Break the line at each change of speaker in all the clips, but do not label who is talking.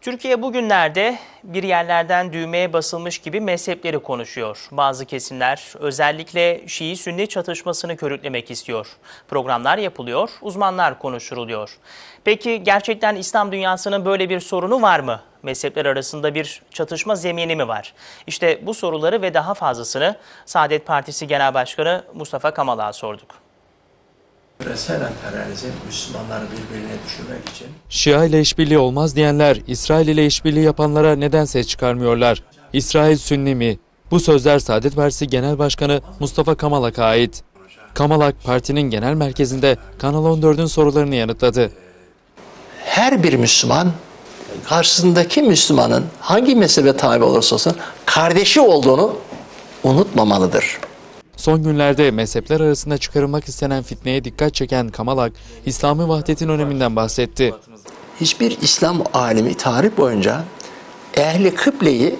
Türkiye bugünlerde bir yerlerden düğmeye basılmış gibi mezhepleri konuşuyor. Bazı kesimler özellikle Şii-Sünni çatışmasını körüklemek istiyor. Programlar yapılıyor, uzmanlar konuşuruluyor. Peki gerçekten İslam dünyasının böyle bir sorunu var mı? Mezhepler arasında bir çatışma zemini mi var? İşte bu soruları ve daha fazlasını Saadet Partisi Genel Başkanı Mustafa Kamal'a sorduk.
Küresel emperyalizm Müslümanları birbirine düşürmek için
Şia ile işbirliği olmaz diyenler İsrail ile işbirliği yapanlara neden ses çıkarmıyorlar? İsrail Sünni mi? Bu sözler Saadet Partisi Genel Başkanı Mustafa Kamalak'a ait. Kamalak partinin genel merkezinde Kanal 14'ün sorularını yanıtladı.
her bir Müslüman karşısındaki Müslümanın hangi mezhebe tabi olursa olsun kardeşi olduğunu unutmamalıdır.
Son günlerde mezhepler arasında çıkarılmak istenen fitneye dikkat çeken Kamalak, İslami vahdetin öneminden bahsetti.
Hiçbir İslam alimi tarih boyunca ehli kıbleyi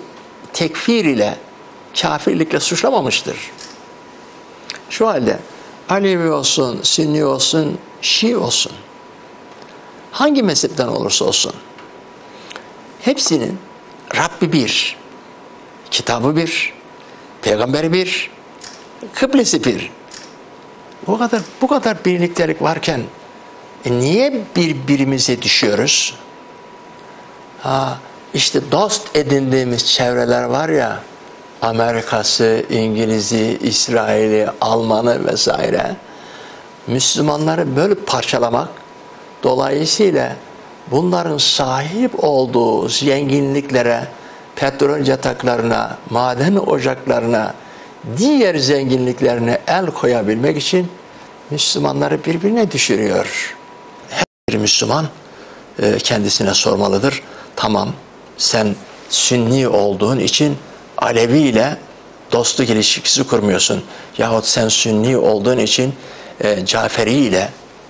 tekfir ile kafirlikle suçlamamıştır. Şu halde Alevi olsun, Sünni olsun, Şii olsun hangi mezhepten olursa olsun hepsinin Rabbi bir, kitabı bir, peygamberi bir, kıblesi bir. Bu kadar bu kadar birliktelik varken e niye birbirimize düşüyoruz? Ha, işte dost edindiğimiz çevreler var ya, Amerika'sı, İngiliz'i, İsrail'i, Alman'ı vesaire. Müslümanları böyle parçalamak, dolayısıyla bunların sahip olduğu zenginliklere, petrol yataklarına, maden ocaklarına, diğer zenginliklerine el koyabilmek için Müslümanları birbirine düşürüyor. Her bir Müslüman e, kendisine sormalıdır. Tamam sen Sünni olduğun için Alevi ile dostluk ilişkisi kurmuyorsun. Yahut sen Sünni olduğun için e, Caferi ile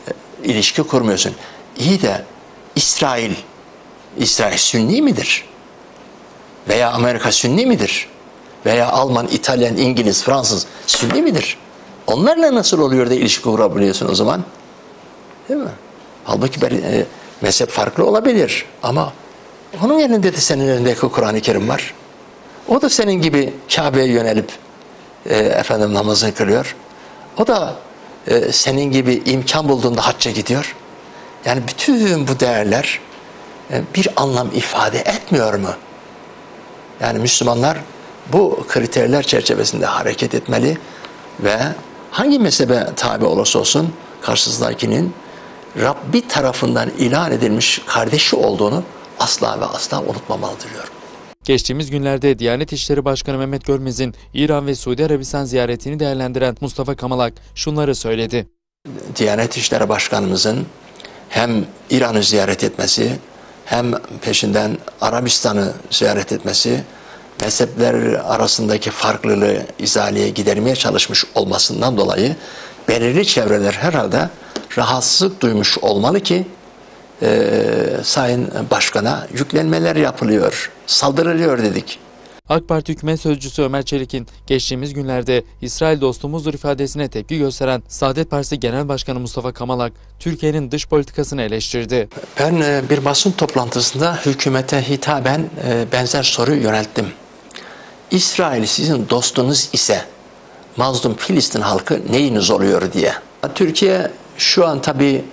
e, ilişki kurmuyorsun. İyi de İsrail, İsrail Sünni midir? Veya Amerika Sünni midir? Veya Alman, İtalyan, İngiliz, Fransız Sünni midir? Onlarla nasıl oluyor da ilişki kurabiliyorsun o zaman? Değil mi? Halbuki ben, e, mezhep farklı olabilir ama onun yanında da senin önündeki Kur'an-ı Kerim var. O da senin gibi Kabe'ye yönelip e, efendim namazını kılıyor. O da e, senin gibi imkan bulduğunda hacca gidiyor. Yani bütün bu değerler e, bir anlam ifade etmiyor mu? Yani Müslümanlar bu kriterler çerçevesinde hareket etmeli ve hangi mezhebe tabi olursa olsun karşısındakinin Rabbi tarafından ilan edilmiş kardeşi olduğunu asla ve asla unutmamalıdır diyor.
Geçtiğimiz günlerde Diyanet İşleri Başkanı Mehmet Görmez'in İran ve Suudi Arabistan ziyaretini değerlendiren Mustafa Kamalak şunları söyledi.
Diyanet İşleri Başkanımızın hem İran'ı ziyaret etmesi hem peşinden Arabistan'ı ziyaret etmesi mezhepler arasındaki farklılığı izaleye gidermeye çalışmış olmasından dolayı belirli çevreler herhalde rahatsızlık duymuş olmalı ki e, Sayın Başkan'a yüklenmeler yapılıyor, saldırılıyor dedik.
AK Parti hükümet sözcüsü Ömer Çelik'in geçtiğimiz günlerde İsrail dostumuzdur ifadesine tepki gösteren Saadet Partisi Genel Başkanı Mustafa Kamalak, Türkiye'nin dış politikasını eleştirdi.
Ben e, bir basın toplantısında hükümete hitaben e, benzer soru yönelttim. İsrail sizin dostunuz ise mazlum Filistin halkı neyiniz oluyor diye. Türkiye şu an tabii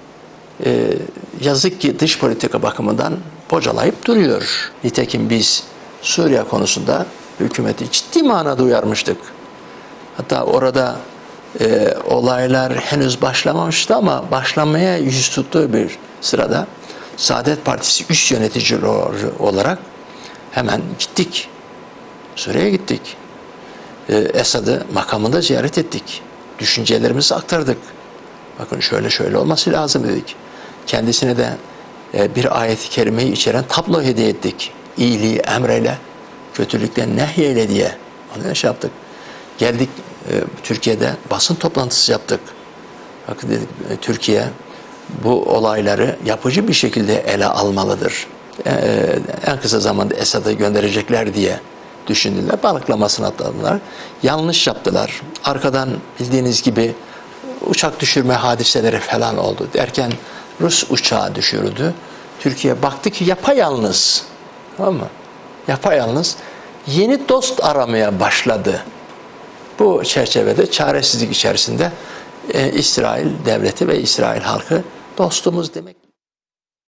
e, yazık ki dış politika bakımından bocalayıp duruyor. Nitekim biz Suriye konusunda hükümeti ciddi manada uyarmıştık. Hatta orada e, olaylar henüz başlamamıştı ama başlamaya yüz tuttuğu bir sırada Saadet Partisi üst yönetici olarak hemen gittik. Suriye'ye gittik. E, Esad'ı makamında ziyaret ettik. Düşüncelerimizi aktardık. Bakın şöyle şöyle olması lazım dedik. Kendisine de e, bir ayet-i kerimeyi içeren tablo hediye ettik. İyiliği emreyle, kötülükten nehyeyle diye. Onu şey yaptık. Geldik e, Türkiye'de basın toplantısı yaptık. Bakın dedik e, Türkiye bu olayları yapıcı bir şekilde ele almalıdır. E, en kısa zamanda Esad'ı gönderecekler diye düşündüler. Balıklamasını atladılar. Yanlış yaptılar. Arkadan bildiğiniz gibi uçak düşürme hadiseleri falan oldu derken Rus uçağı düşürdü. Türkiye baktı ki yapayalnız Tamam mı? Yapayalnız yeni dost aramaya başladı. Bu çerçevede çaresizlik içerisinde e, İsrail devleti ve İsrail halkı dostumuz demek